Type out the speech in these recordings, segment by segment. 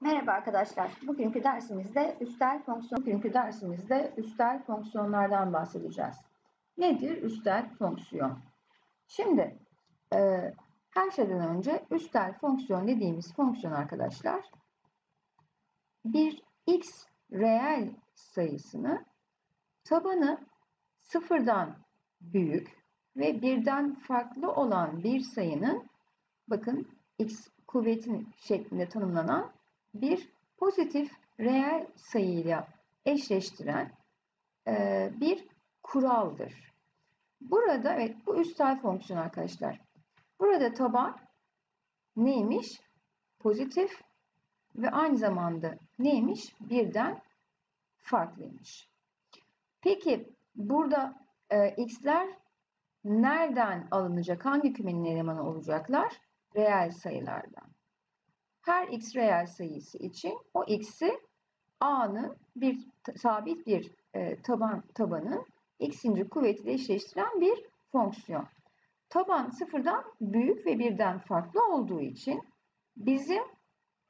Merhaba arkadaşlar. Bugünkü dersimizde üstel fonksiyon bugünkü dersimizde üstel fonksiyonlardan bahsedeceğiz. Nedir üstel fonksiyon? Şimdi e, her şeyden önce üstel fonksiyon dediğimiz fonksiyon arkadaşlar bir x reel sayısını tabanı sıfırdan büyük ve birden farklı olan bir sayının bakın x kuvvetin şeklinde tanımlanan bir pozitif reel sayıyla eşleştiren e, bir kuraldır. Burada evet bu üstel fonksiyon arkadaşlar. Burada taban neymiş? Pozitif ve aynı zamanda neymiş? Birden farklıymış. Peki burada e, x'ler nereden alınacak? Hangi kümenin elemanı olacaklar? Reel sayılardan her x reel sayısı için o x'i a'nın bir sabit bir e, taban tabanın x'inci kuvvetiyle eşleştiren bir fonksiyon. Taban sıfırdan büyük ve birden farklı olduğu için bizim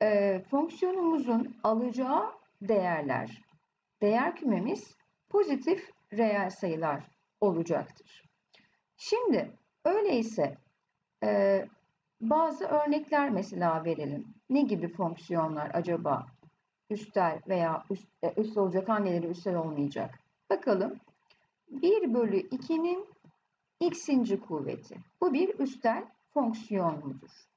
e, fonksiyonumuzun alacağı değerler, değer kümemiz pozitif reel sayılar olacaktır. Şimdi öyleyse e, bazı örnekler mesela verelim. Ne gibi fonksiyonlar acaba üstel veya üst, e, üst olacak hangileri üstel olmayacak? Bakalım. 1 bölü 2'nin x'inci kuvveti. Bu bir üstel fonksiyon mudur?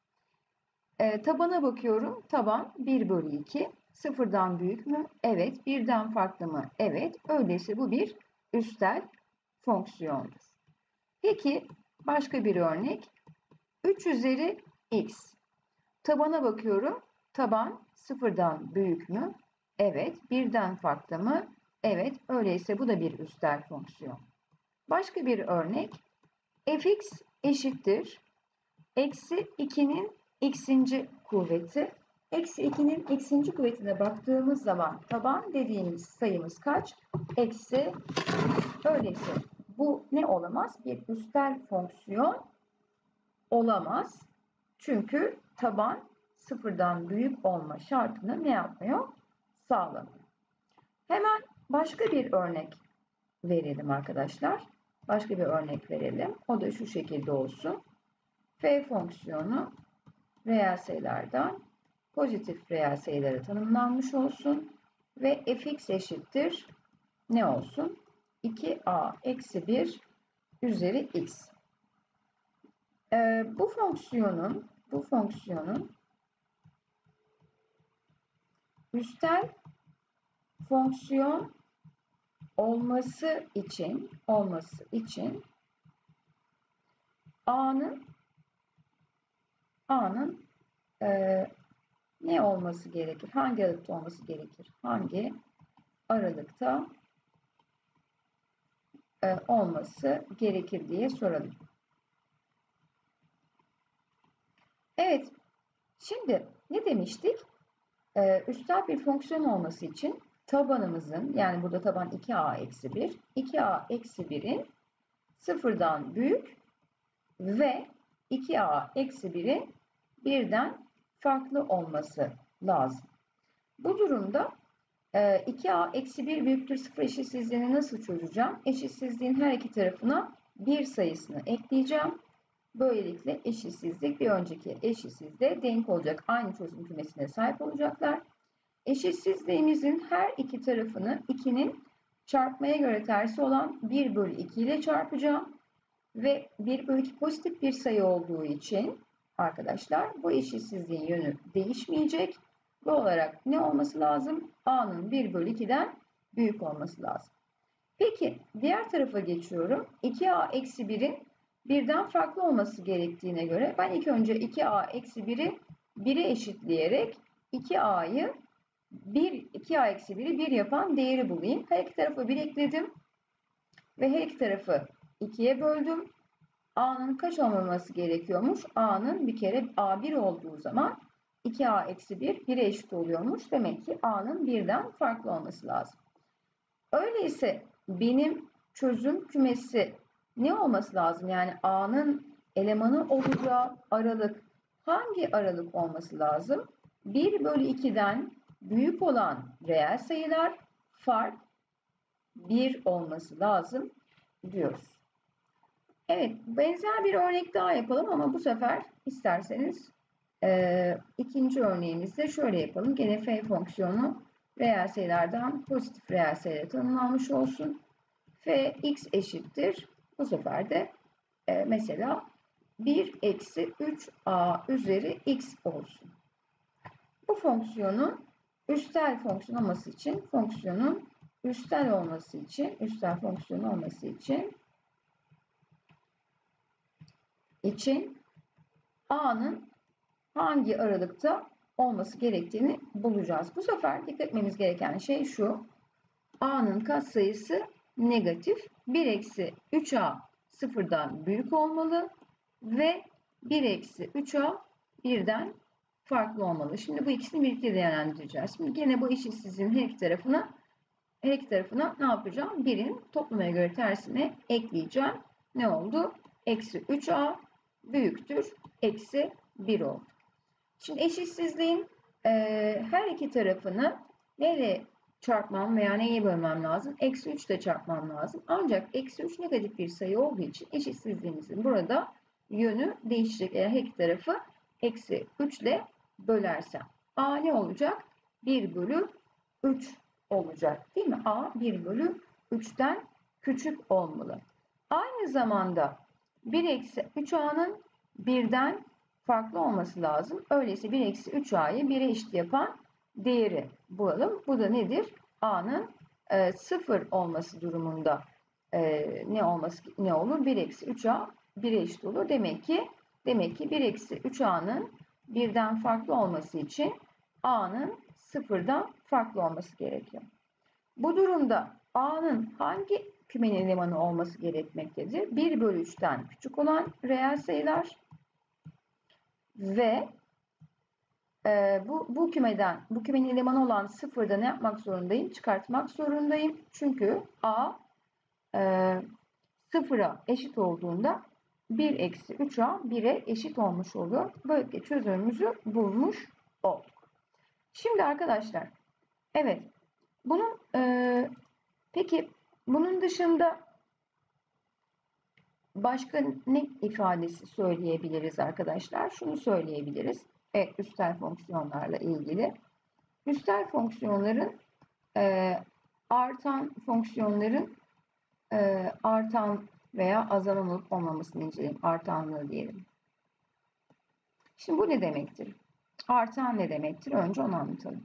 E, tabana bakıyorum. Taban 1 bölü 2. Sıfırdan büyük mü? Evet. Birden farklı mı? Evet. Öyleyse bu bir üstel fonksiyondur. Peki başka bir örnek. 3 üzeri x. Tabana bakıyorum. Taban sıfırdan büyük mü? Evet. Birden farklı mı? Evet. Öyleyse bu da bir üstel fonksiyon. Başka bir örnek. fx eşittir. Eksi 2'nin x'inci kuvveti. Eksi 2'nin x'inci kuvvetine baktığımız zaman taban dediğimiz sayımız kaç? Eksi. Öyleyse bu ne olamaz? Bir üstel fonksiyon olamaz. Çünkü taban sıfırdan büyük olma şartını ne yapmıyor? Sağlamıyor. Hemen başka bir örnek verelim arkadaşlar. Başka bir örnek verelim. O da şu şekilde olsun. F fonksiyonu reel sayılardan pozitif reel sayılara tanımlanmış olsun. Ve fx eşittir ne olsun? 2a eksi 1 üzeri x. Ee, bu fonksiyonun bu fonksiyonun üstel fonksiyon olması için olması için a'nın a'nın e, ne olması gerekir? Hangi aralıkta olması gerekir? Hangi aralıkta e, olması gerekir diye soralım. Evet, şimdi ne demiştik? Ee, üstel bir fonksiyon olması için tabanımızın, yani burada taban 2a eksi 1, 2a eksi 1'in sıfırdan büyük ve 2a eksi 1'in birden farklı olması lazım. Bu durumda 2a e, eksi 1 büyüktür 0 eşitsizliğini nasıl çözeceğim? Eşitsizliğin her iki tarafına 1 sayısını ekleyeceğim. Böylelikle eşitsizlik bir önceki eşitsizliğe denk olacak. Aynı çözüm kümesine sahip olacaklar. Eşitsizliğimizin her iki tarafını 2'nin çarpmaya göre tersi olan 1 bölü 2 ile çarpacağım. Ve 1 bölü 2 pozitif bir sayı olduğu için arkadaşlar bu eşitsizliğin yönü değişmeyecek. Bu olarak ne olması lazım? A'nın 1 bölü 2'den büyük olması lazım. Peki diğer tarafa geçiyorum. 2A eksi 1'in birden farklı olması gerektiğine göre ben ilk önce 2a eksi 1'i 1'e eşitleyerek 2a'yı 1, 2a eksi 1'i 1 yapan değeri bulayım. Her iki tarafı 1 ekledim ve her iki tarafı 2'ye böldüm. a'nın kaç olmaması gerekiyormuş? a'nın bir kere a1 olduğu zaman 2a eksi 1 1'e eşit oluyormuş. Demek ki a'nın birden farklı olması lazım. Öyleyse benim çözüm kümesi ne olması lazım? Yani A'nın elemanı olacağı aralık hangi aralık olması lazım? 1 bölü 2'den büyük olan reel sayılar fark 1 olması lazım diyoruz. Evet, benzer bir örnek daha yapalım ama bu sefer isterseniz e, ikinci örneğimizde şöyle yapalım. Gene f fonksiyonu reel sayılardan pozitif reel sayılara tanımlanmış olsun. f x eşittir. Bu sefer de e, mesela 1 eksi 3a üzeri x olsun. Bu fonksiyonun üstel fonksiyon olması için fonksiyonun üstel olması için üstel fonksiyon olması için için a'nın hangi aralıkta olması gerektiğini bulacağız. Bu sefer dikkat etmemiz gereken şey şu. a'nın katsayısı negatif. 1 eksi 3a sıfırdan büyük olmalı ve 1 eksi 3a birden farklı olmalı. Şimdi bu ikisini birlikte değerlendireceğiz. Şimdi yine bu eşitsizliğin her iki tarafına her iki tarafına ne yapacağım? Birin toplamaya göre tersine ekleyeceğim. Ne oldu? Eksi 3a büyüktür. Eksi 1 oldu. Şimdi eşitsizliğin e, her iki tarafını neyle çarpmam veya neye bölmem lazım? Eksi 3 ile çarpmam lazım. Ancak eksi 3 negatif bir sayı olduğu için eşitsizliğimizin burada yönü değişecek. Eğer her iki tarafı eksi 3 ile bölersem. A ne olacak? 1 bölü 3 olacak. Değil mi? A 1 bölü 3'ten küçük olmalı. Aynı zamanda 1 eksi 3A'nın birden farklı olması lazım. Öyleyse 1 eksi 3A'yı 1'e eşit yapan değeri bulalım. Bu da nedir? A'nın e, 0 olması durumunda e, ne olması ne olur? 1 eksi 3A 1'e eşit olur. Demek ki demek ki 1 eksi 3A'nın birden farklı olması için A'nın sıfırdan farklı olması gerekiyor. Bu durumda A'nın hangi kümenin elemanı olması gerekmektedir? 1 bölü 3'ten küçük olan reel sayılar ve e, bu, bu kümeden, bu kümenin elemanı olan sıfırda ne yapmak zorundayım? Çıkartmak zorundayım. Çünkü A e, sıfıra eşit olduğunda 1 eksi 3A 1'e eşit olmuş oluyor. Böylelikle çözümümüzü bulmuş olduk. Şimdi arkadaşlar, evet, bunun e, peki bunun dışında başka ne ifadesi söyleyebiliriz arkadaşlar? Şunu söyleyebiliriz. Evet, üstel fonksiyonlarla ilgili. Üstel fonksiyonların e, artan fonksiyonların e, artan veya azalan olup olmamasını inceleyelim. Artanlığı diyelim. Şimdi bu ne demektir? Artan ne demektir? Önce onu anlatalım.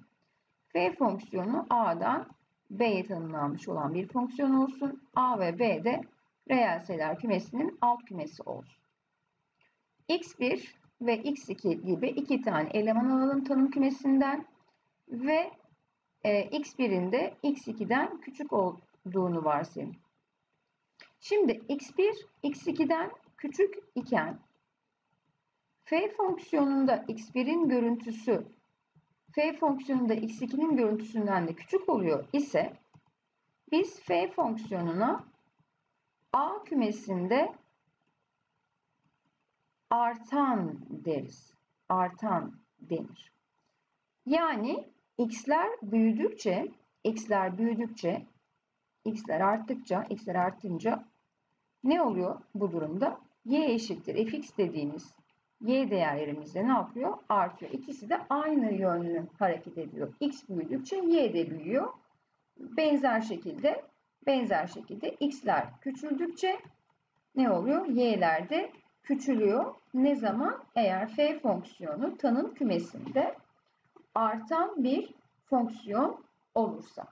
F fonksiyonu A'dan B'ye tanımlanmış olan bir fonksiyon olsun. A ve B de reel sayılar kümesinin alt kümesi olsun. x1 ve x2 gibi iki tane eleman alalım tanım kümesinden ve e, x1'in de x2'den küçük olduğunu varsayalım. Şimdi x1 x2'den küçük iken f fonksiyonunda x1'in görüntüsü f fonksiyonunda x2'nin görüntüsünden de küçük oluyor ise biz f fonksiyonuna a kümesinde artan deriz. Artan denir. Yani x'ler büyüdükçe, x'ler büyüdükçe, x'ler arttıkça, x'ler artınca ne oluyor bu durumda? y eşittir fx dediğimiz y değerlerimizde ne yapıyor? Artıyor. İkisi de aynı yönlü hareket ediyor. x büyüdükçe y de büyüyor. Benzer şekilde benzer şekilde x'ler küçüldükçe ne oluyor? y'ler de küçülüyor. Ne zaman? Eğer f fonksiyonu tanım kümesinde artan bir fonksiyon olursa.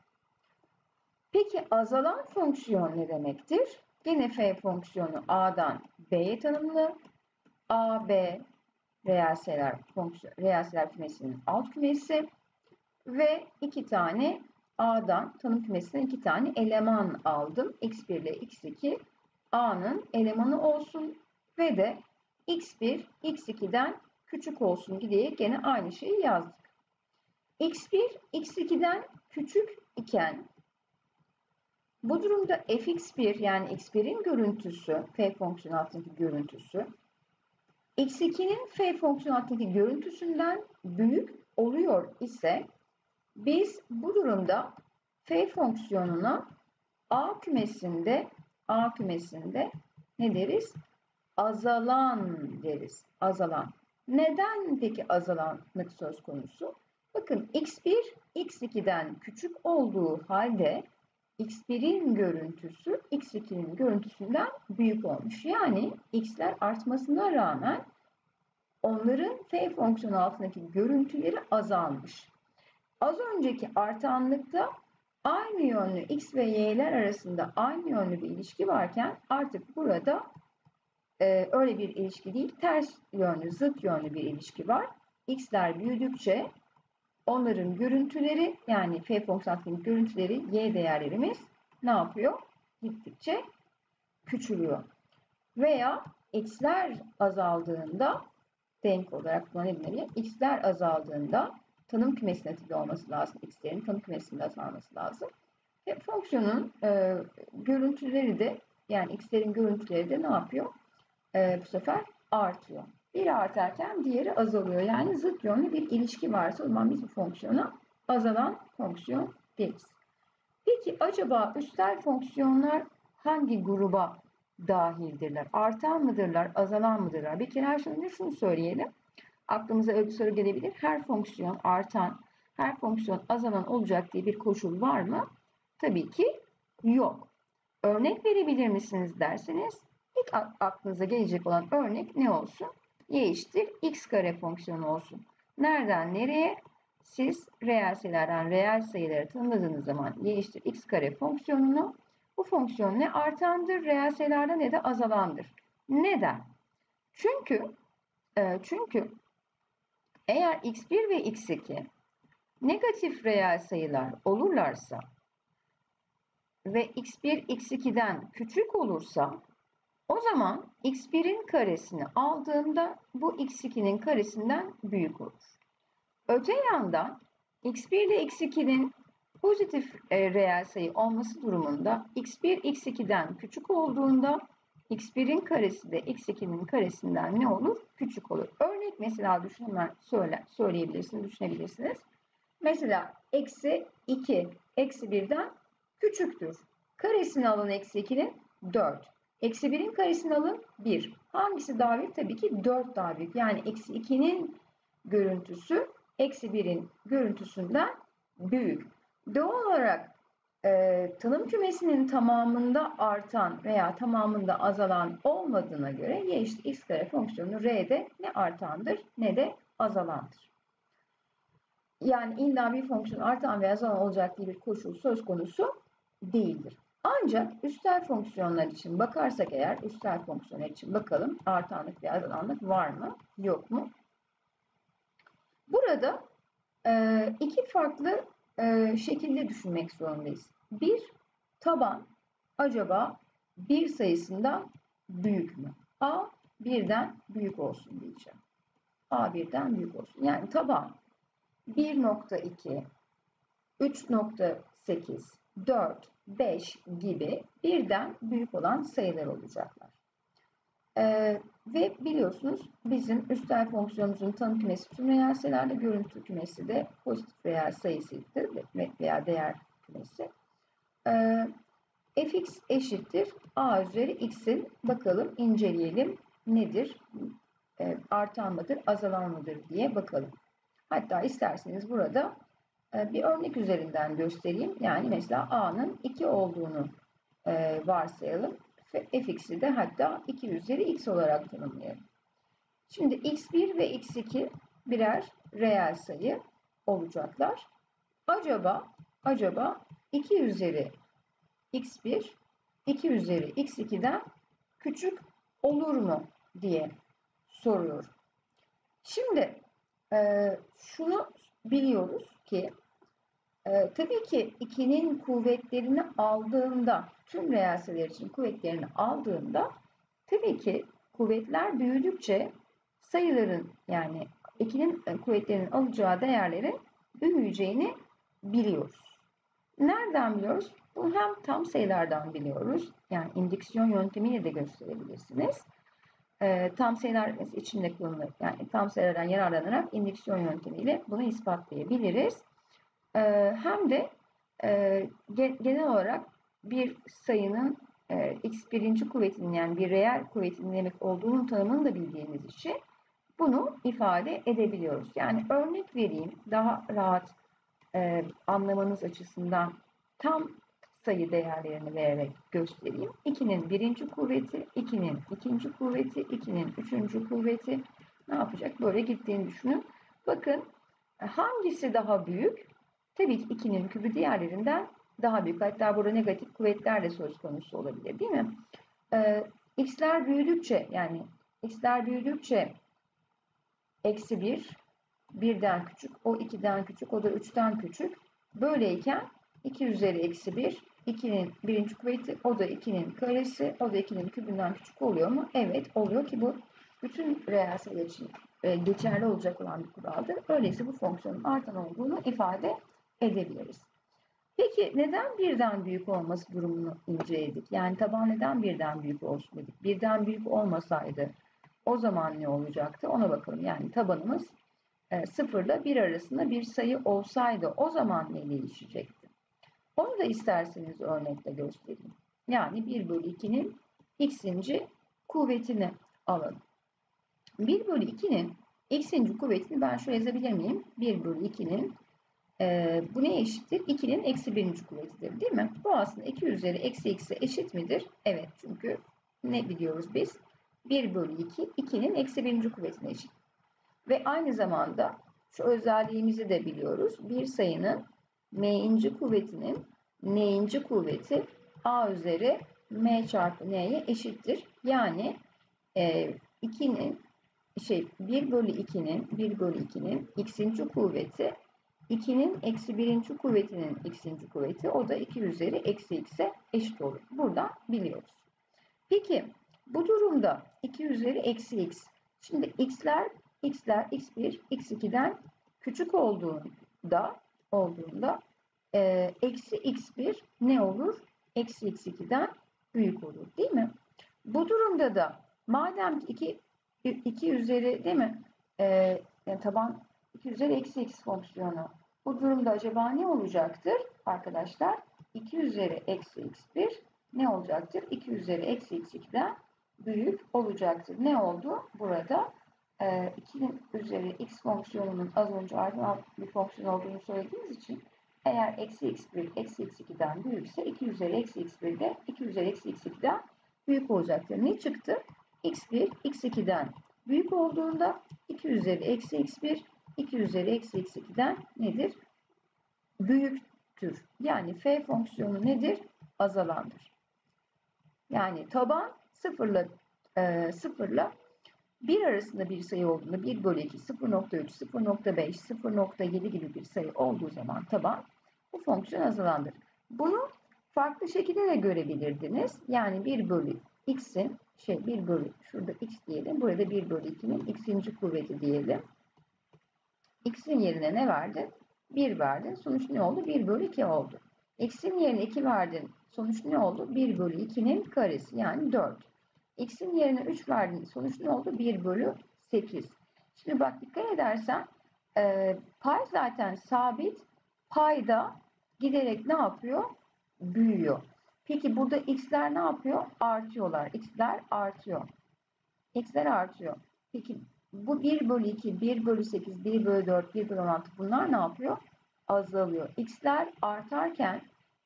Peki azalan fonksiyon ne demektir? Yine f fonksiyonu a'dan b'ye tanımlı. a, b reel sayılar, fonksiyon, reel sayılar kümesinin alt kümesi ve iki tane a'dan tanım kümesinden iki tane eleman aldım. x1 ile x2 a'nın elemanı olsun ve de x1 x2'den küçük olsun diye gene aynı şeyi yazdık. x1 x2'den küçük iken bu durumda fx1 yani x1'in görüntüsü, f fonksiyonu altındaki görüntüsü, x2'nin f fonksiyonu altındaki görüntüsünden büyük oluyor ise biz bu durumda f fonksiyonuna A kümesinde A kümesinde ne deriz? Azalan deriz. Azalan. Neden peki azalanlık söz konusu? Bakın x1 x2'den küçük olduğu halde x1'in görüntüsü x2'nin görüntüsünden büyük olmuş. Yani x'ler artmasına rağmen onların f fonksiyonu altındaki görüntüleri azalmış. Az önceki artanlıkta aynı yönlü x ve y'ler arasında aynı yönlü bir ilişki varken artık burada e, öyle bir ilişki değil, ters yönlü, zıt yönlü bir ilişki var. x'ler büyüdükçe onların görüntüleri yani f fonksiyonunun görüntüleri y değerlerimiz ne yapıyor? Gittikçe küçülüyor. Veya x'ler azaldığında denk olarak buna ne denilir? x'ler azaldığında tanım kümesinin atibi olması lazım. x'lerin tanım kümesinde azalması lazım. Ve fonksiyonun e, görüntüleri de yani x'lerin görüntüleri de ne yapıyor? E, bu sefer artıyor. Biri artarken diğeri azalıyor. Yani zıt yönlü bir ilişki varsa o zaman biz bu fonksiyona azalan fonksiyon deriz. Peki acaba üstel fonksiyonlar hangi gruba dahildirler? Artan mıdırlar, azalan mıdırlar? Bir kere her şeyden şunu söyleyelim. Aklımıza öyle bir soru gelebilir. Her fonksiyon artan, her fonksiyon azalan olacak diye bir koşul var mı? Tabii ki yok. Örnek verebilir misiniz derseniz ilk aklınıza gelecek olan örnek ne olsun? y eşittir x kare fonksiyonu olsun. Nereden nereye? Siz reel sayılardan reel sayıları tanımladığınız zaman y eşittir x kare fonksiyonunu bu fonksiyon ne artandır reel sayılarda ne de azalandır. Neden? Çünkü e, çünkü eğer x1 ve x2 negatif reel sayılar olurlarsa ve x1 x2'den küçük olursa o zaman x1'in karesini aldığımda bu x2'nin karesinden büyük olur. Öte yandan x1 ile x2'nin pozitif e, reel sayı olması durumunda x1 x2'den küçük olduğunda x1'in karesi de x2'nin karesinden ne olur? Küçük olur. Örnek mesela düşün söyle, söyleyebilirsiniz, düşünebilirsiniz. Mesela eksi 2 eksi 1'den küçüktür. Karesini alın eksi 2'nin 4. Eksi 1'in karesini alın 1. Hangisi daha büyük? Tabii ki 4 daha büyük. Yani eksi 2'nin görüntüsü eksi 1'in görüntüsünden büyük. Doğal olarak e, tanım kümesinin tamamında artan veya tamamında azalan olmadığına göre y eşit x kare fonksiyonu r'de ne artandır ne de azalandır. Yani illa bir fonksiyon artan veya azalan olacak diye bir koşul söz konusu değildir. Ancak üstel fonksiyonlar için bakarsak eğer üstel fonksiyonlar için bakalım artanlık ve azalanlık var mı yok mu? Burada e, iki farklı e, şekilde düşünmek zorundayız. Bir, taban acaba bir sayısından büyük mü? A birden büyük olsun diyeceğim. A birden büyük olsun. Yani taban 1.2, 3.8, 4, 5 gibi birden büyük olan sayılar olacaklar. Ee, ve biliyorsunuz bizim üstel fonksiyonumuzun tanım kümesi tüm reel sayılarda görüntü kümesi de pozitif reel sayısıdır veya değer kümesi. Ee, fx eşittir a üzeri x'in bakalım inceleyelim nedir? Ee, artan mıdır, azalan mıdır diye bakalım. Hatta isterseniz burada bir örnek üzerinden göstereyim. Yani mesela a'nın 2 olduğunu e, varsayalım. fx'i de hatta 2 üzeri x olarak tanımlayalım. Şimdi x1 ve x2 birer reel sayı olacaklar. Acaba acaba 2 üzeri x1 2 üzeri x2'den küçük olur mu diye soruyor. Şimdi e, şunu biliyoruz ki e, tabii ki 2'nin kuvvetlerini aldığında tüm reel için kuvvetlerini aldığında tabii ki kuvvetler büyüdükçe sayıların yani 2'nin e, kuvvetlerinin alacağı değerlerin büyüyeceğini biliyoruz. Nereden biliyoruz? Bunu hem tam sayılardan biliyoruz. Yani indüksiyon yöntemiyle de gösterebilirsiniz. E, tam sayılar içinde kullanılır. Yani tam sayılardan yararlanarak indüksiyon yöntemiyle bunu ispatlayabiliriz. E, hem de e, genel olarak bir sayının e, x birinci kuvvetinin yani bir reel kuvvetinin demek olduğunun tanımını da bildiğimiz için bunu ifade edebiliyoruz. Yani örnek vereyim daha rahat e, anlamanız açısından tam sayı değerlerini vererek göstereyim. 2'nin birinci kuvveti, 2'nin ikinci kuvveti, 2'nin üçüncü kuvveti ne yapacak? Böyle gittiğini düşünün. Bakın hangisi daha büyük? Tabii ki 2'nin kübü diğerlerinden daha büyük. Hatta burada negatif kuvvetler de söz konusu olabilir değil mi? Ee, x'ler büyüdükçe yani x'ler büyüdükçe eksi 1 birden küçük, o 2'den küçük, o da 3'ten küçük. Böyleyken 2 üzeri eksi 1, 2'nin birinci kuvveti, o da 2'nin karesi, o da 2'nin kübünden küçük oluyor mu? Evet oluyor ki bu bütün reel sayılar için e, geçerli olacak olan bir kuraldır. Öyleyse bu fonksiyonun artan olduğunu ifade edebiliriz. Peki neden birden büyük olması durumunu inceledik? Yani taban neden birden büyük olsun dedik? Birden büyük olmasaydı o zaman ne olacaktı? Ona bakalım. Yani tabanımız e, 0 ile 1 arasında bir sayı olsaydı o zaman ne değişecekti? Onu da isterseniz örnekle göstereyim. Yani 1 bölü 2'nin x'inci kuvvetini alalım. 1 bölü 2'nin x'inci kuvvetini ben şöyle yazabilir miyim? 1 bölü 2'nin e, bu neye eşittir? 2'nin eksi 1. kuvvetidir değil mi? Bu aslında 2 üzeri eksi x'e eşit midir? Evet çünkü ne biliyoruz biz? 1 bölü 2 2'nin eksi 1. kuvvetine eşit. Ve aynı zamanda şu özelliğimizi de biliyoruz. Bir sayının m'inci kuvvetinin n'inci kuvveti a üzeri m çarpı n'ye eşittir. Yani e, 2'nin şey 1 bölü 2'nin 1 bölü 2'nin x'inci kuvveti 2'nin eksi birinci kuvvetinin x'inci kuvveti o da 2 üzeri eksi x'e eşit olur. Buradan biliyoruz. Peki bu durumda 2 üzeri eksi x. Şimdi x'ler x'ler x1 x2'den küçük olduğunda olduğunda e, eksi x1 ne olur? Eksi x2'den büyük olur değil mi? Bu durumda da madem ki 2, 2 üzeri değil mi? E, yani taban 2 üzeri eksi x fonksiyonu. Bu durumda acaba ne olacaktır arkadaşlar? 2 üzeri eksi x1 ne olacaktır? 2 üzeri eksi x2'den büyük olacaktır. Ne oldu? Burada e, 2'nin üzeri x fonksiyonunun az önce artan bir fonksiyon olduğunu söylediğimiz için eğer eksi x1 eksi x2'den büyükse 2 üzeri eksi x1 de 2 üzeri eksi x2'den büyük olacaktır. Ne çıktı? x1 x2'den büyük olduğunda 2 üzeri eksi x1 2 üzeri eksi x2'den nedir? Büyüktür. Yani f fonksiyonu nedir? Azalandır. Yani taban sıfırla e, sıfırla 1 arasında bir sayı olduğunda 1 bölü 2, 0.3, 0.5, 0.7 gibi bir sayı olduğu zaman taban bu fonksiyon azalandır. Bunu farklı şekilde de görebilirdiniz. Yani 1 bölü x'in şey 1 bölü şurada x diyelim. Burada 1 bölü 2'nin x'inci kuvveti diyelim. x'in yerine ne verdin? 1 verdin. Sonuç ne oldu? 1 bölü 2 oldu. x'in yerine 2 verdin. Sonuç ne oldu? 1 bölü 2'nin karesi yani 4. x'in yerine 3 verdin. Sonuç ne oldu? 1 bölü 8. Şimdi bak dikkat edersen e, pay zaten sabit. Payda giderek ne yapıyor? Büyüyor. Peki burada x'ler ne yapıyor? Artıyorlar. x'ler artıyor. x'ler artıyor. Peki bu 1 bölü 2, 1 bölü 8, 1 bölü 4, 1 bölü 16 bunlar ne yapıyor? Azalıyor. x'ler artarken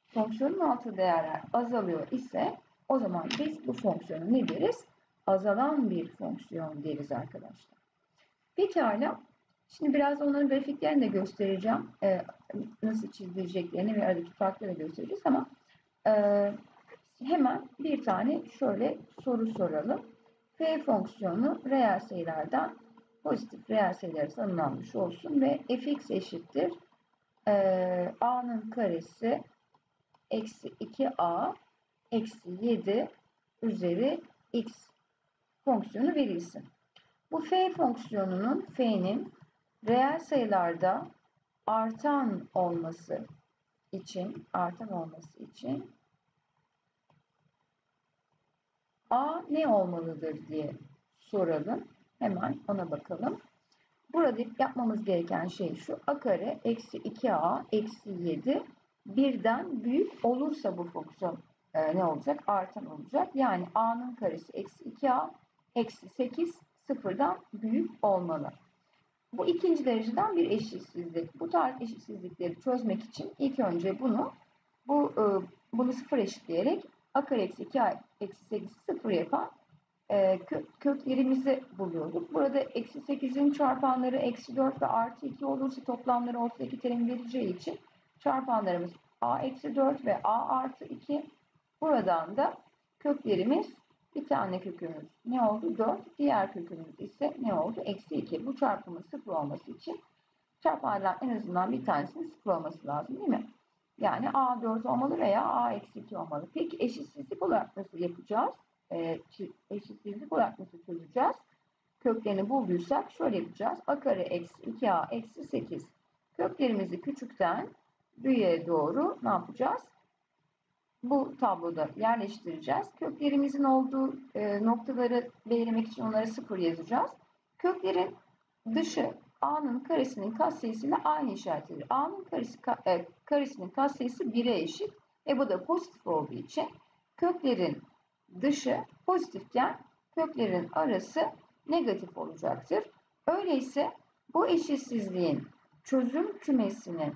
fonksiyonun altı değerler azalıyor ise o zaman biz bu fonksiyonu ne deriz? Azalan bir fonksiyon deriz arkadaşlar. Pekala. Şimdi biraz onların grafiklerini de göstereceğim. Ee, nasıl çizileceklerini ve aradaki farkları göstereceğiz ama e, hemen bir tane şöyle soru soralım. F fonksiyonu reel sayılardan pozitif reel sayılara tanımlanmış olsun ve fx eşittir e, a'nın karesi eksi 2a eksi 7 üzeri x fonksiyonu verilsin. Bu f fonksiyonunun f'nin reel sayılarda artan olması için artan olması için a ne olmalıdır diye soralım. Hemen ona bakalım. Burada yapmamız gereken şey şu. A kare eksi 2A eksi 7 birden büyük olursa bu fonksiyon e, ne olacak? Artan olacak. Yani A'nın karesi eksi 2A eksi 8 sıfırdan büyük olmalı. Bu ikinci dereceden bir eşitsizlik. Bu tarz eşitsizlikleri çözmek için ilk önce bunu bu e, bunu sıfır eşitleyerek a kare eksi 2 a eksi 8 sıfır yapan e, kök, köklerimizi buluyorduk. Burada eksi 8'in çarpanları eksi 4 ve artı 2 olursa toplamları ortadaki terim vereceği için çarpanlarımız a eksi 4 ve a artı 2. Buradan da köklerimiz bir tane kökümüz ne oldu? 4. Diğer kökümüz ise ne oldu? Eksi 2. Bu çarpımın sıfır olması için çarpanlardan en azından bir tanesinin sıfır olması lazım değil mi? Yani A 4 olmalı veya A eksi 2 olmalı. Peki eşitsizlik olarak nasıl yapacağız? Ee, eşitsizlik olarak nasıl çözeceğiz? Köklerini bulduysak şöyle yapacağız. A kare eksi 2A eksi 8. Köklerimizi küçükten büyüğe doğru ne yapacağız? Bu tabloda yerleştireceğiz. Köklerimizin olduğu e, noktaları belirlemek için onlara sıfır yazacağız. Köklerin dışı A'nın karesinin katsayısıyla aynı işaret edilir. A'nın karesi, e, karesinin katsayısı 1'e eşit. E bu da pozitif olduğu için köklerin dışı pozitifken köklerin arası negatif olacaktır. Öyleyse bu eşitsizliğin çözüm kümesini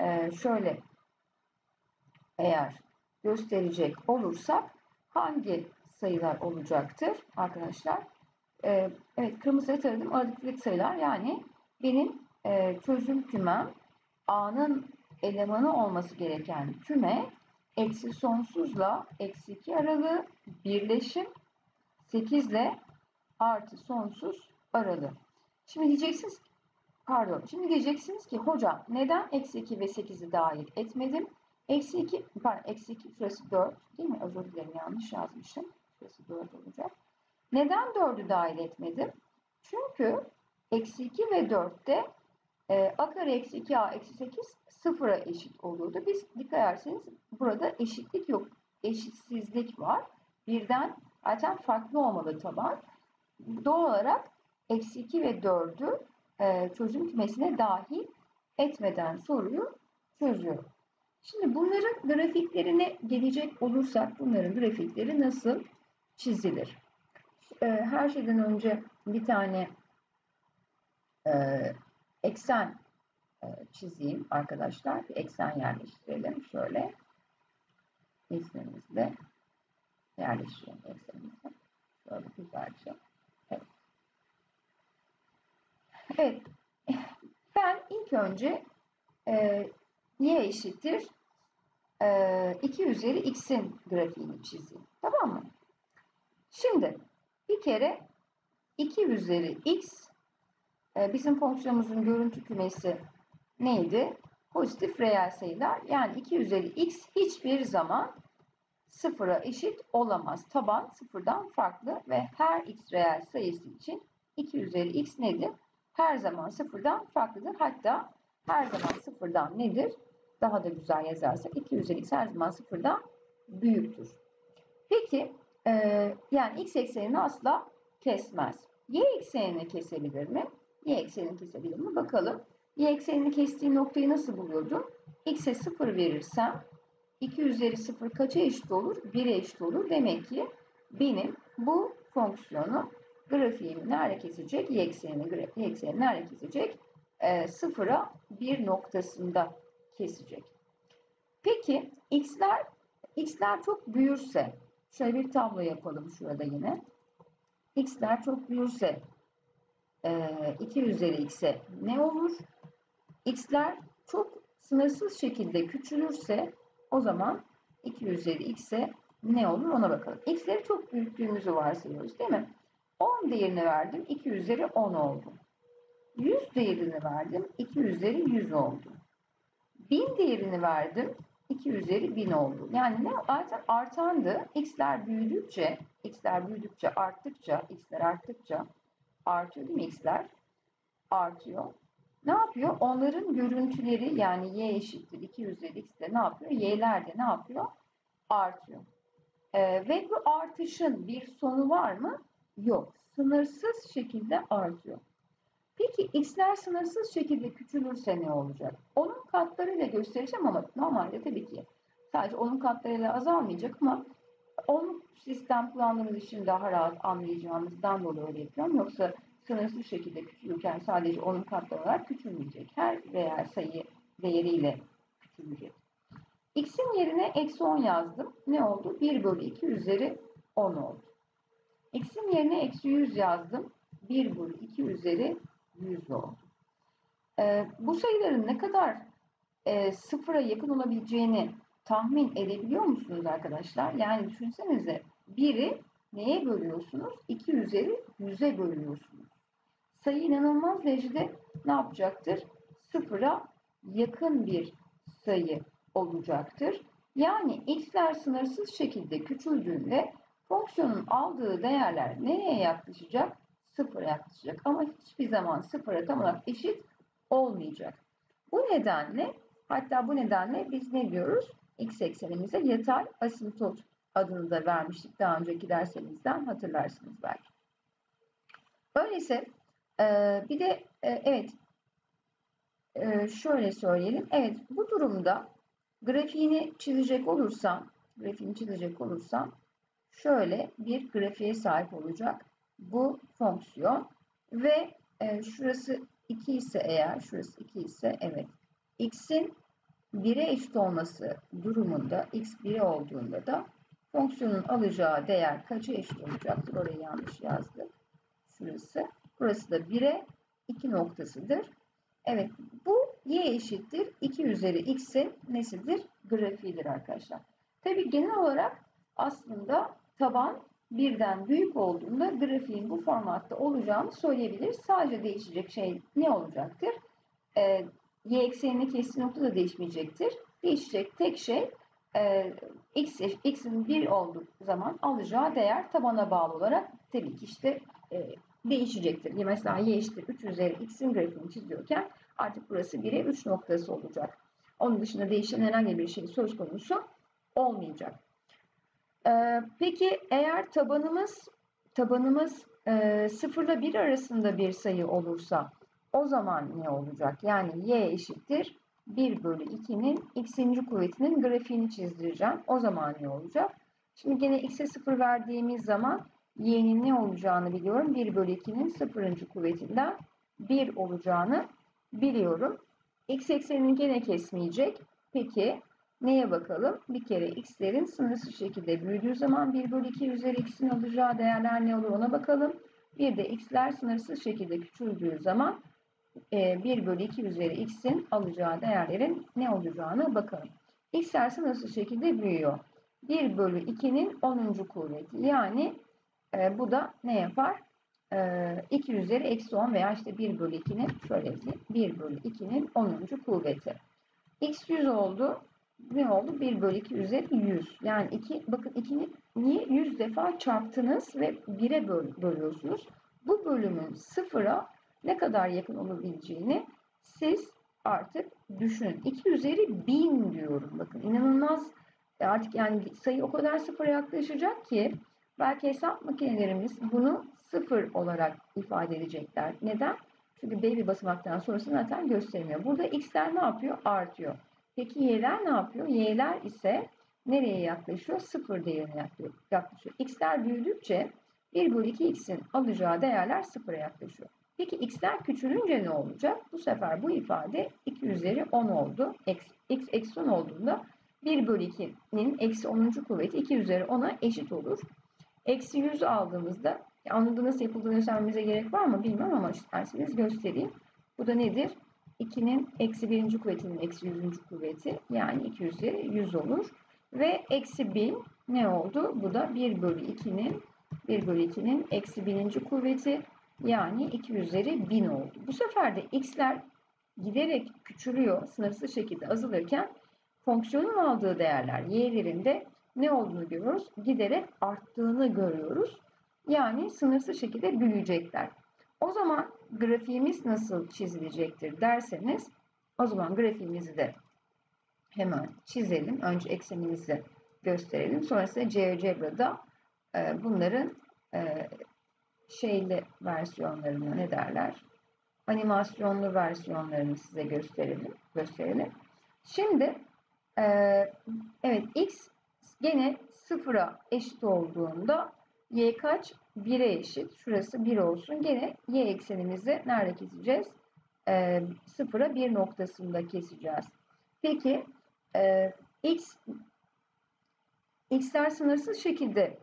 e, şöyle eğer gösterecek olursak hangi sayılar olacaktır arkadaşlar? E, evet kırmızıya taradım aralıklı sayılar yani benim e, çözüm kümem A'nın elemanı olması gereken küme eksi sonsuzla eksi 2 aralığı birleşim 8 ile artı sonsuz aralığı. Şimdi diyeceksiniz pardon şimdi diyeceksiniz ki hocam neden eksi 2 ve 8'i dahil etmedim? Eksi 2 pardon eksi 2 şurası 4 değil mi? Özür dilerim yanlış yazmışım. Şurası 4 olacak. Neden 4'ü dahil etmedim? Çünkü eksi 2 ve 4'te e, a kare eksi 2a eksi 8 sıfıra eşit olurdu. Biz dikkat ederseniz burada eşitlik yok. Eşitsizlik var. Birden zaten farklı olmalı taban. Doğal olarak eksi 2 ve 4'ü e, çözüm kümesine dahil etmeden soruyu çözüyorum. Şimdi bunların grafiklerine gelecek olursak bunların grafikleri nasıl çizilir? E, her şeyden önce bir tane e, eksen e, çizeyim arkadaşlar. Bir eksen yerleştirelim. Şöyle eksenimizle yerleştirelim eksenimizi. Şöyle güzelce. Evet. Evet. Ben ilk önce e, y eşittir e, 2 üzeri x'in grafiğini çizeyim. Tamam mı? Şimdi bir kere 2 üzeri x ee, bizim fonksiyonumuzun görüntü kümesi neydi? Pozitif reel sayılar. Yani 2 üzeri x hiçbir zaman sıfıra eşit olamaz. Taban sıfırdan farklı ve her x reel sayısı için 2 üzeri x nedir? Her zaman sıfırdan farklıdır. Hatta her zaman sıfırdan nedir? Daha da güzel yazarsak 2 üzeri x her zaman sıfırdan büyüktür. Peki e, yani x eksenini asla kesmez. Y eksenini kesebilir mi? y eksenini kesebilir mi? Bakalım. Y eksenini kestiği noktayı nasıl buluyordum? X'e 0 verirsem 2 üzeri 0 kaça eşit olur? 1'e eşit olur. Demek ki benim bu fonksiyonu grafiğimi nerede kesecek? Y eksenini, y eksenini nerede kesecek? E, 0'a 1 noktasında kesecek. Peki x'ler x'ler çok büyürse şöyle bir tablo yapalım şurada yine. x'ler çok büyürse 2 üzeri x'e ne olur? x'ler çok sınırsız şekilde küçülürse o zaman 2 üzeri x'e ne olur ona bakalım. x'leri çok büyüttüğümüzü varsayıyoruz değil mi? 10 değerini verdim 2 üzeri 10 oldu. 100 değerini verdim 2 üzeri 100 oldu. 1000 değerini verdim 2 üzeri 1000 oldu. Yani ne zaten artandı. x'ler büyüdükçe, x'ler büyüdükçe arttıkça, x'ler arttıkça artıyor değil mi x'ler? Artıyor. Ne yapıyor? Onların görüntüleri yani y eşittir 2 üzeri x de ne yapıyor? Y'ler de ne yapıyor? Artıyor. Ee, ve bu artışın bir sonu var mı? Yok. sınırsız şekilde artıyor. Peki x'ler sınırsız şekilde küçülürse ne olacak? Onun katlarıyla göstereceğim ama normalde tabii ki sadece onun katlarıyla azalmayacak ama onun sistem kullandığımız için daha rahat anlayacağımızdan dolayı öyle yapıyorum. Yoksa sınırsız şekilde küçülürken sadece onun katları olarak küçülmeyecek. Her reel sayı değeriyle küçülecek. X'in yerine eksi 10 yazdım. Ne oldu? 1 bölü 2 üzeri 10 oldu. X'in yerine eksi 100 yazdım. 1 bölü 2 üzeri 100 oldu. Ee, bu sayıların ne kadar e, sıfıra yakın olabileceğini tahmin edebiliyor musunuz arkadaşlar? Yani düşünsenize 1'i neye bölüyorsunuz? 2 üzeri 100'e bölüyorsunuz. Sayı inanılmaz derecede ne yapacaktır? Sıfıra yakın bir sayı olacaktır. Yani x'ler sınırsız şekilde küçüldüğünde fonksiyonun aldığı değerler nereye yaklaşacak? Sıfıra yaklaşacak. Ama hiçbir zaman sıfıra tam olarak eşit olmayacak. Bu nedenle hatta bu nedenle biz ne diyoruz? X eksenimize yatay asimtot adını da vermiştik daha önceki derslerimizden hatırlarsınız belki. Öyleyse bir de evet şöyle söyleyelim. Evet bu durumda grafiğini çizecek olursam grafiğini çizecek olursam şöyle bir grafiğe sahip olacak bu fonksiyon ve şurası 2 ise eğer şurası 2 ise evet x'in 1'e eşit olması durumunda x 1'e olduğunda da fonksiyonun alacağı değer kaça eşit olacaktır? Orayı yanlış yazdık. Şurası. Burası da 1'e 2 noktasıdır. Evet bu y eşittir 2 üzeri x'in nesidir? Grafiğidir arkadaşlar. Tabi genel olarak aslında taban birden büyük olduğunda grafiğin bu formatta olacağını söyleyebiliriz. Sadece değişecek şey ne olacaktır? Ee, y eksenini kestiği nokta da değişmeyecektir. Değişecek tek şey e, x, x'in 1 olduğu zaman alacağı değer tabana bağlı olarak tabii ki işte e, değişecektir. Mesela y eşittir 3 üzeri x'in grafiğini çiziyorken artık burası 1'e 3 noktası olacak. Onun dışında değişen herhangi bir şey söz konusu olmayacak. Ee, peki eğer tabanımız tabanımız e, 0 ile 1 arasında bir sayı olursa o zaman ne olacak? Yani y eşittir 1 bölü 2'nin x'inci kuvvetinin grafiğini çizdireceğim. O zaman ne olacak? Şimdi yine x'e 0 verdiğimiz zaman y'nin ne olacağını biliyorum. 1 bölü 2'nin 0. kuvvetinden 1 olacağını biliyorum. x eksenini gene kesmeyecek. Peki neye bakalım? Bir kere x'lerin sınırsız şekilde büyüdüğü zaman 1 bölü 2 üzeri x'in alacağı değerler ne olur ona bakalım. Bir de x'ler sınırsız şekilde küçüldüğü zaman 1 bölü 2 üzeri x'in alacağı değerlerin ne olacağını bakalım. x'ler sınırsız şekilde büyüyor. 1 bölü 2'nin 10. kuvveti. Yani e, bu da ne yapar? E, 2 üzeri eksi 10 veya işte 1 bölü 2'nin şöyle yazayım. 1 bölü 2'nin 10. kuvveti. x 100 oldu. Ne oldu? 1 bölü 2 üzeri 100. Yani 2, bakın 2'ni niye 100 defa çarptınız ve 1'e böl bölüyorsunuz. Bu bölümün sıfıra ne kadar yakın olabileceğini siz artık düşünün. 2 üzeri 1000 diyorum. Bakın inanılmaz artık yani sayı o kadar sıfıra yaklaşacak ki belki hesap makinelerimiz bunu sıfır olarak ifade edecekler. Neden? Çünkü belli basamaktan sonrası zaten göstermiyor. Burada x'ler ne yapıyor? Artıyor. Peki y'ler ne yapıyor? y'ler ise nereye yaklaşıyor? Sıfır değerine yaklaşıyor. x'ler büyüdükçe 1 bölü 2 x'in alacağı değerler sıfıra yaklaşıyor. Peki x'ler küçülünce ne olacak? Bu sefer bu ifade 2 üzeri 10 oldu. X, x eksi 10 olduğunda 1 bölü 2'nin eksi 10. kuvveti 2 üzeri 10'a eşit olur. Eksi 100 aldığımızda anladığınız yapıldığını göstermemize gerek var mı bilmem ama isterseniz göstereyim. Bu da nedir? 2'nin eksi 1. kuvvetinin eksi 100. kuvveti yani 2 üzeri 100 olur. Ve eksi 1000 ne oldu? Bu da 1 bölü 2'nin 1 bölü 2'nin eksi 1000. kuvveti yani 2 üzeri 1000 oldu. Bu sefer de x'ler giderek küçülüyor, sınırsız şekilde azalırken fonksiyonun aldığı değerler y'lerinde ne olduğunu görüyoruz? Giderek arttığını görüyoruz. Yani sınırsız şekilde büyüyecekler. O zaman grafiğimiz nasıl çizilecektir derseniz o zaman grafiğimizi de hemen çizelim. Önce eksenimizi gösterelim. Sonrasında GeoGebra'da e, bunların e, şeyli versiyonlarını ne derler? Animasyonlu versiyonlarını size gösterelim. gösterelim. Şimdi e, evet x gene sıfıra eşit olduğunda y kaç? 1'e eşit. Şurası 1 olsun. Gene y eksenimizi nerede keseceğiz? E, sıfıra 1 noktasında keseceğiz. Peki e, x x'ler sınırsız şekilde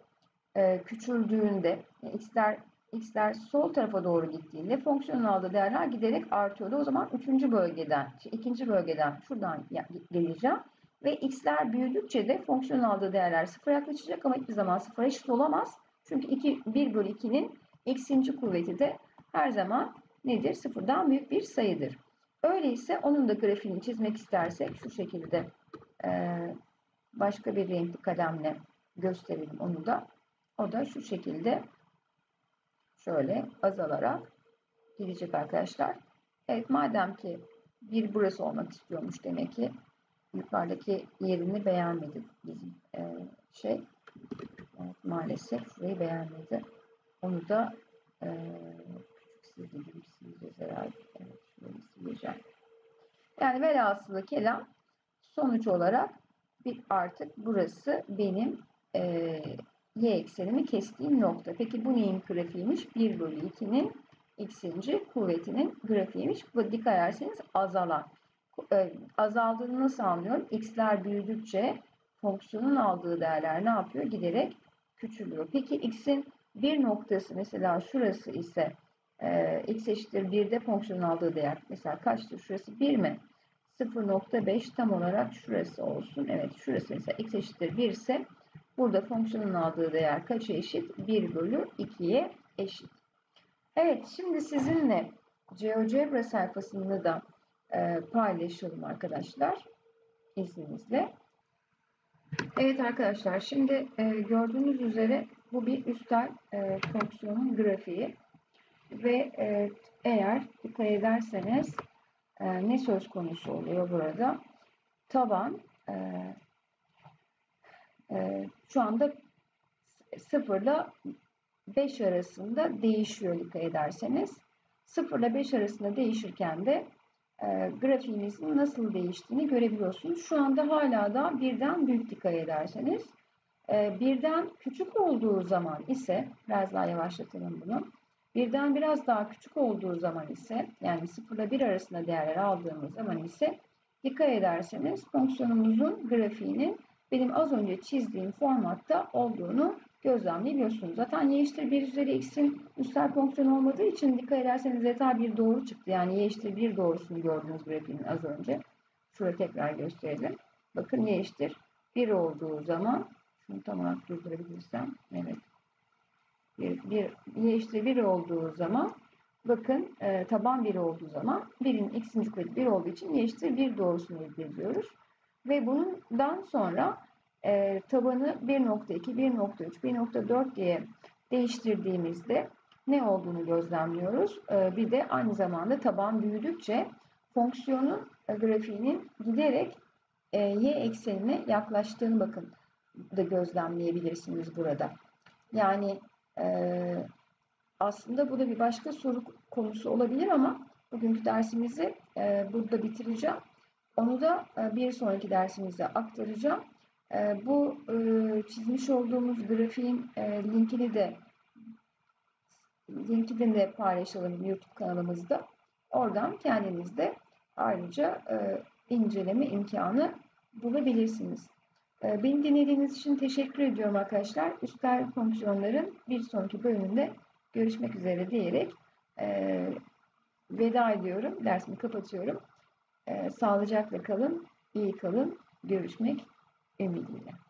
e, küçüldüğünde x'ler x'ler sol tarafa doğru gittiğinde fonksiyonun aldığı değerler giderek artıyordu. O zaman üçüncü bölgeden, şey, ikinci bölgeden şuradan geleceğim. Ve x'ler büyüdükçe de fonksiyonun aldığı değerler sıfıra yaklaşacak ama hiçbir zaman sıfıra eşit olamaz. Çünkü 2, 1 bölü 2'nin x'inci kuvveti de her zaman nedir? Sıfırdan büyük bir sayıdır. Öyleyse onun da grafiğini çizmek istersek şu şekilde e, başka bir renkli kalemle gösterelim onu da. O da şu şekilde şöyle azalarak gidecek arkadaşlar. Evet madem ki bir burası olmak istiyormuş demek ki yukarıdaki yerini beğenmedi bizim e, şey. Evet, maalesef şurayı beğenmedi. Onu da e, küçük gibi sileceğiz herhalde. Evet, şurayı sileceğim. Yani velhasılı kelam sonuç olarak bir artık burası benim e, y eksenimi kestiğim nokta. Peki bu neyin grafiğiymiş? 1 bölü 2'nin x'inci kuvvetinin grafiğiymiş. Bu dikkat ederseniz azalan. E, azaldığını nasıl anlıyorum? x'ler büyüdükçe fonksiyonun aldığı değerler ne yapıyor? Giderek küçülüyor. Peki x'in bir noktası mesela şurası ise e, x eşittir 1'de fonksiyonun aldığı değer. Mesela kaçtır? Şurası 1 mi? 0.5 tam olarak şurası olsun. Evet şurası mesela x eşittir 1 ise burada fonksiyonun aldığı değer kaça eşit? 1 bölü 2'ye eşit. Evet şimdi sizinle GeoGebra sayfasını da e, paylaşalım arkadaşlar izninizle. Evet arkadaşlar şimdi e, gördüğünüz üzere bu bir üstel e, fonksiyonun grafiği ve e, eğer dikkat ederseniz e, ne söz konusu oluyor burada? Taban e, e, şu anda 0 ile 5 arasında değişiyor dikkat ederseniz. 0 ile 5 arasında değişirken de e, grafiğimizin nasıl değiştiğini görebiliyorsunuz. Şu anda hala da birden büyük dikkat ederseniz. E, birden küçük olduğu zaman ise, biraz daha yavaşlatalım bunu. Birden biraz daha küçük olduğu zaman ise, yani 0 ile 1 arasında değerler aldığımız zaman ise dikkat ederseniz fonksiyonumuzun grafiğinin benim az önce çizdiğim formatta olduğunu gözlemleyebiliyorsunuz. Zaten y eşittir 1 üzeri x'in üstel fonksiyon olmadığı için dikkat ederseniz zeta bir doğru çıktı. Yani y eşittir 1 doğrusunu gördünüz grafiğin az önce. Şurada tekrar gösterelim. Bakın y eşittir 1 olduğu zaman şunu tam olarak durdurabilirsem evet. Bir, bir, y eşittir 1 olduğu zaman bakın e, taban 1 olduğu zaman 1'in x'inci kuvveti 1 olduğu için y eşittir 1 doğrusunu elde ediyoruz. Ve bundan sonra e, tabanı 1.2, 1.3, 1.4 diye değiştirdiğimizde ne olduğunu gözlemliyoruz. E, bir de aynı zamanda taban büyüdükçe fonksiyonun e, grafiğinin giderek e, y eksenine yaklaştığını bakın da gözlemleyebilirsiniz burada. Yani e, aslında bu da bir başka soru konusu olabilir ama bugünkü dersimizi e, burada bitireceğim. Onu da e, bir sonraki dersimizde aktaracağım. E, bu e, çizmiş olduğumuz grafiğin linkini de linkini de paylaşalım YouTube kanalımızda. Oradan kendiniz de ayrıca inceleme imkanı bulabilirsiniz. Beni dinlediğiniz için teşekkür ediyorum arkadaşlar. Üstel fonksiyonların bir sonraki bölümünde görüşmek üzere diyerek veda ediyorum. Dersimi kapatıyorum. Sağlıcakla kalın, iyi kalın. Görüşmek en mi vida.